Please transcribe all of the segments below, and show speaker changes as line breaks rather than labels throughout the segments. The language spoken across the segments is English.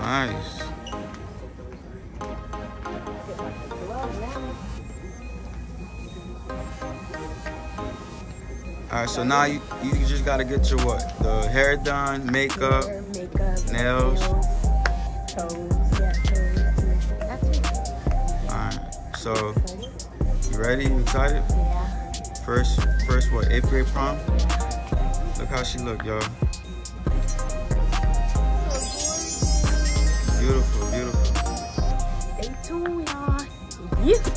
Nice. All right, so now you, you just gotta get your what? The hair done, makeup,
Hair, makeup,
nails.
toes, yeah, toes. That's it.
All right. So you ready? You excited?
Yeah.
First, first what? Eighth grade prom. Look how she look, y'all. Beautiful, beautiful.
Stay tuned, y'all. Yeah.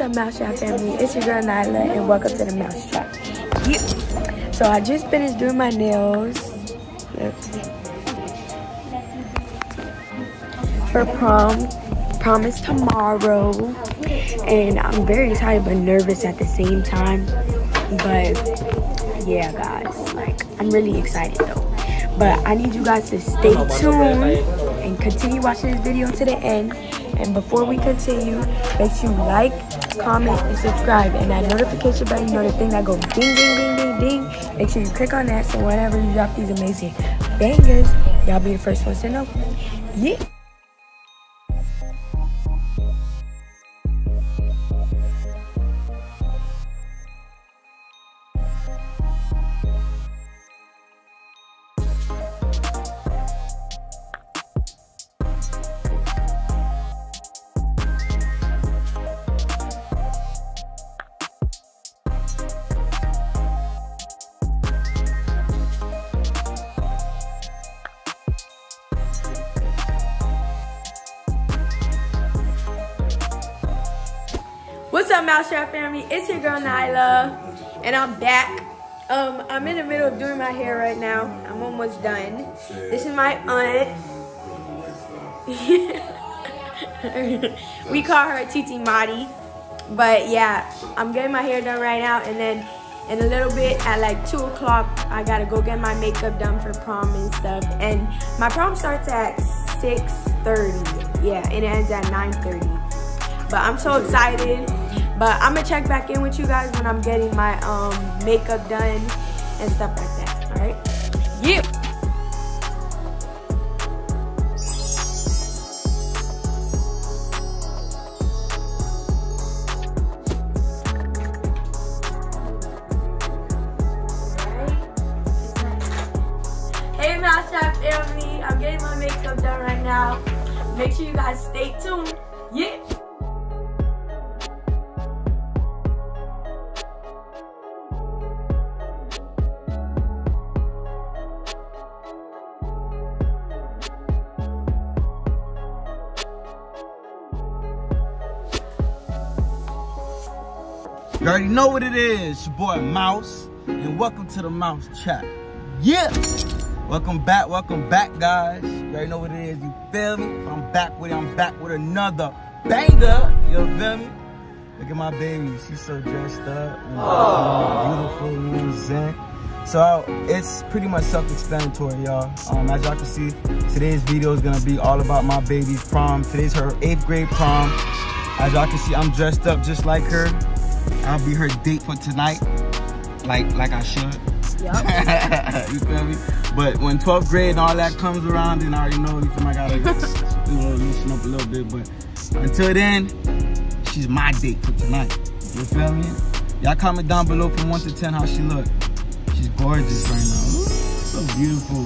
What's up, Mouse Trap family? It's your girl Nyla, and welcome to the Mouse Trap. Yeah. So I just finished doing my nails for prom. Prom is tomorrow, and I'm very excited but nervous at the same time. But yeah, guys, like I'm really excited though. But I need you guys to stay tuned and continue watching this video to the end. And before we continue, make sure you like, comment, and subscribe. And that notification bell, you know the thing that goes ding, ding, ding, ding, ding. Make sure you click on that so whenever you drop these amazing bangers, y'all be the first ones to know. Yeah. What's up, Mousetrap family? It's your girl Nyla, and I'm back. Um, I'm in the middle of doing my hair right now. I'm almost done. This is my aunt. we call her Titi Madi. But yeah, I'm getting my hair done right now, and then in a little bit at like 2 o'clock, I gotta go get my makeup done for prom and stuff. And my prom starts at 6.30. Yeah, and it ends at 9.30. But I'm so excited. But I'm gonna check back in with you guys when I'm getting my um, makeup done and stuff like that. All right? Yeah. Hey, Mousetrap family. I'm getting my makeup done right now. Make sure you guys stay tuned. Yeah.
You already know what it is. Your boy Mouse, and welcome to the Mouse Trap. Yeah! Welcome back, welcome back, guys. You already know what it is. You feel me? I'm back with it. I'm back with another banger. You feel me? Look at my baby. She's so dressed up and beautiful. You know what I'm saying? So it's pretty much self-explanatory, y'all. Um, as y'all can see, today's video is gonna be all about my baby's prom. Today's her eighth grade prom. As y'all can see, I'm dressed up just like her. I'll be her date for tonight, like like I should.
Yup.
you feel me? But when 12th grade and all that comes around, then I already know you feel me, I gotta you know loosen up a little bit. But until then, she's my date for tonight. You feel me? Y'all comment down below from one to ten how she look. She's gorgeous right now. So beautiful.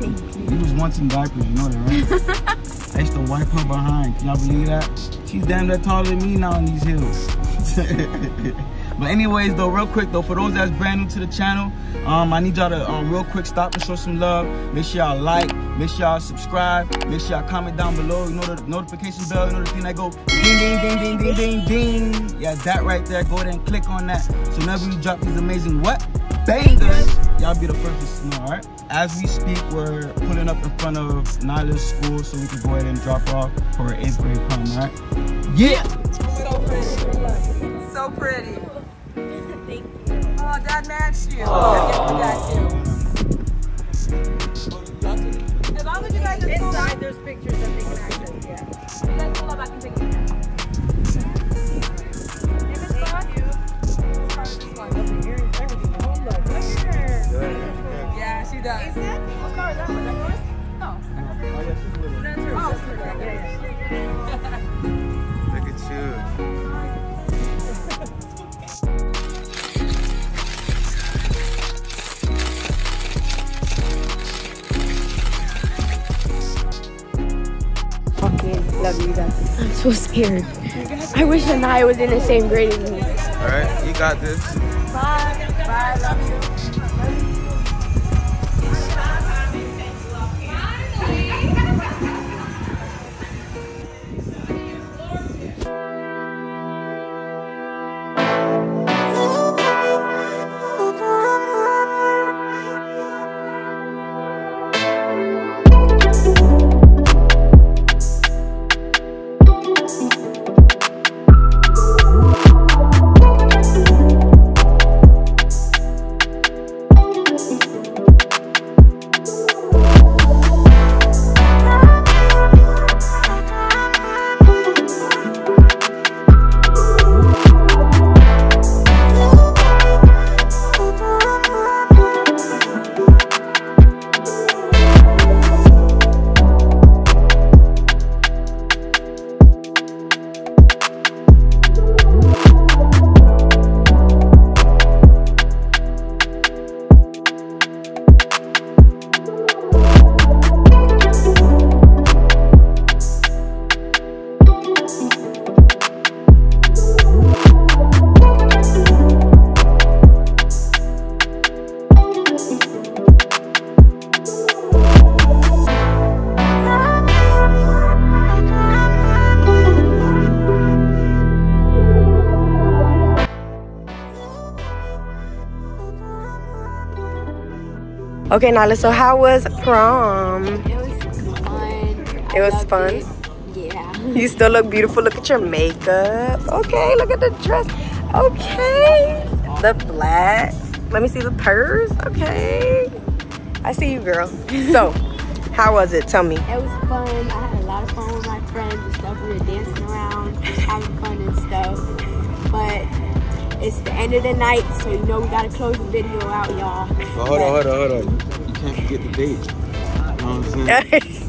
Thank you.
You was once in diapers, you know that, right? I used to wipe her behind. Can y'all believe that? She's damn that taller than me now in these hills. but anyways, though, real quick though, for those that's brand new to the channel, um, I need y'all to um, real quick stop and show some love. Make sure y'all like, make sure y'all subscribe, make sure y'all comment down below. You know the notification bell, you know the thing that go ding ding ding ding ding ding ding. Yeah, that right there. Go ahead and click on that. So whenever we drop these amazing what bangers, y'all
y'all be the first to know, all right? As we speak, we're pulling up in front of Nyla's school so we can go ahead and drop off for her eighth grade prom, all right? Yeah!
So pretty. So pretty.
Thank you.
Oh, that matched you. Oh. Got you. As long as you guys just pull up,
there's pictures
Look at you.
Fucking love you guys. I'm so scared. I wish Anaya was in the same grade as me.
All right, you got this.
Bye. Bye. Love you.
Okay, Nyla, so how was prom? It was fun. It was fun? Yeah. You still look beautiful. Look at your makeup. Okay, look at the dress. Okay. The flats. Let me see the purse. Okay. I see you, girl. So, how was it? Tell me.
It was fun. I had a lot of fun with my friends and stuff. We were dancing around, just having fun and stuff. But it's the end of the night, so you know we gotta close the video out, y'all.
But hold on, hold on, hold on. You can't forget the date. You know what I'm saying?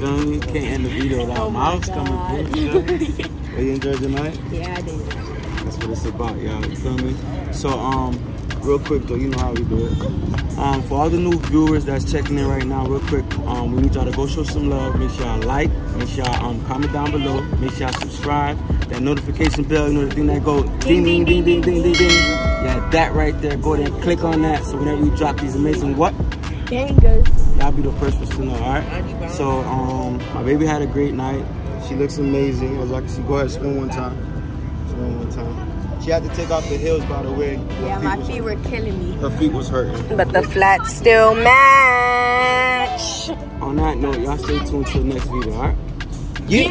Feel me? You can't end the video without
Oh my
mouse coming through. you? Well, you enjoyed the night?
Yeah, I did.
That's what it's about, y'all. You feel me? So, um, real quick though, you know how we do it. Um, for all the new viewers that's checking in right now, real quick, um, we need y'all to go show some love. Make sure y'all like, make sure y'all um comment down below, make sure y'all subscribe. That notification bell, you know the thing that go ding ding ding ding ding ding ding. Yeah, that right there. Go there, click on that. So whenever we drop these amazing what,
Bangers.
y'all be the first ones to know. All right. So um, my baby had a great night. She looks amazing. As I can see, go ahead, spin one time. Spin one time. She had to take off the heels, by the way. Her
Yeah, my
was-
feet were killing me.
her feet was hurting.
But the flats still match.
On that note, y'all stay tuned to the next video, alright? Yeah.